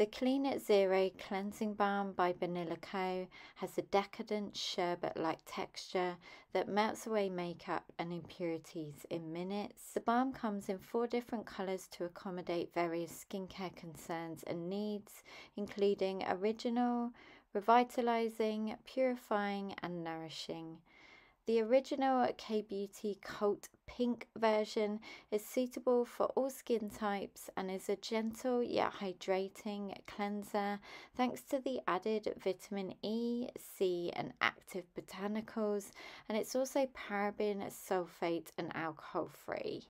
The Clean It Zero Cleansing Balm by Banila Co. has a decadent sherbet like texture that melts away makeup and impurities in minutes. The balm comes in four different colours to accommodate various skincare concerns and needs, including original, revitalizing, purifying, and nourishing. The original K Beauty Cult Pink version is suitable for all skin types and is a gentle yet hydrating cleanser thanks to the added vitamin E, C, and active botanicals, and it's also paraben, sulfate, and alcohol free.